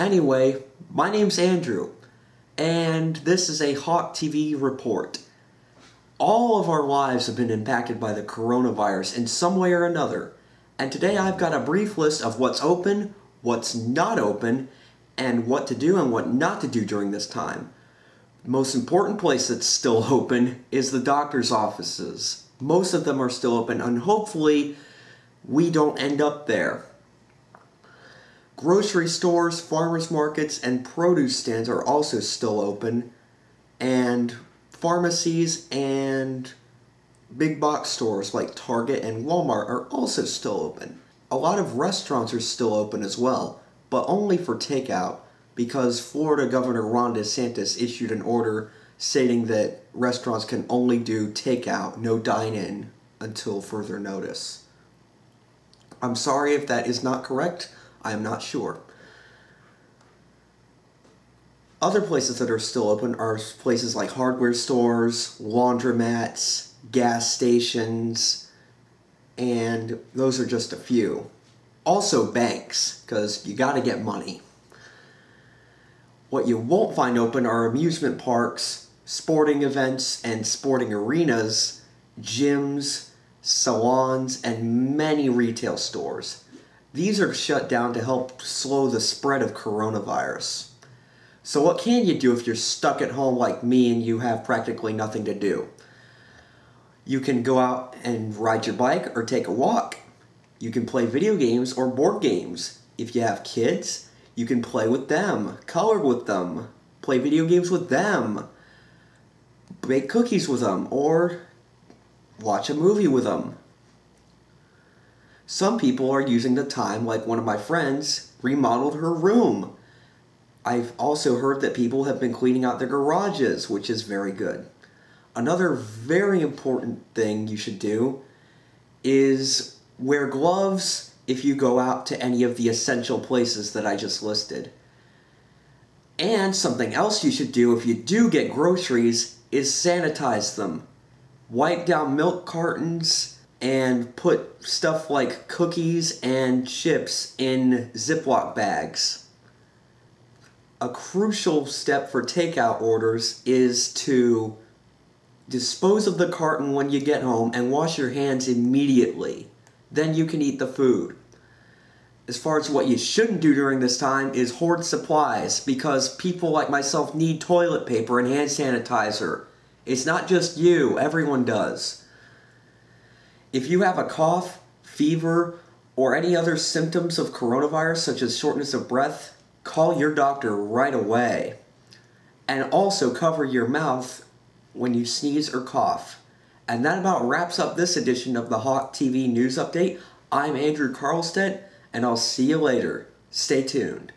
Anyway, my name's Andrew, and this is a Hawk TV report. All of our lives have been impacted by the coronavirus in some way or another, and today I've got a brief list of what's open, what's not open, and what to do and what not to do during this time. The most important place that's still open is the doctor's offices. Most of them are still open, and hopefully, we don't end up there. Grocery stores, farmers markets, and produce stands are also still open, and pharmacies and big box stores like Target and Walmart are also still open. A lot of restaurants are still open as well, but only for takeout because Florida Governor Ron DeSantis issued an order stating that restaurants can only do takeout, no dine in, until further notice. I'm sorry if that is not correct, I am not sure. Other places that are still open are places like hardware stores, laundromats, gas stations, and those are just a few. Also, banks, because you gotta get money. What you won't find open are amusement parks, sporting events, and sporting arenas, gyms, salons, and many retail stores. These are shut down to help slow the spread of coronavirus. So, what can you do if you're stuck at home like me and you have practically nothing to do? You can go out and ride your bike or take a walk. You can play video games or board games. If you have kids, you can play with them, color with them, play video games with them, bake cookies with them, or watch a movie with them. Some people are using the time, like one of my friends remodeled her room. I've also heard that people have been cleaning out their garages, which is very good. Another very important thing you should do is wear gloves if you go out to any of the essential places that I just listed. And something else you should do if you do get groceries is sanitize them. Wipe down milk cartons and put stuff like cookies and chips in Ziploc bags. A crucial step for takeout orders is to dispose of the carton when you get home and wash your hands immediately. Then you can eat the food. As far as what you shouldn't do during this time is hoard supplies because people like myself need toilet paper and hand sanitizer. It's not just you, everyone does. If you have a cough, fever, or any other symptoms of coronavirus, such as shortness of breath, call your doctor right away. And also cover your mouth when you sneeze or cough. And that about wraps up this edition of the Hawk TV News Update. I'm Andrew Carlstedt, and I'll see you later. Stay tuned.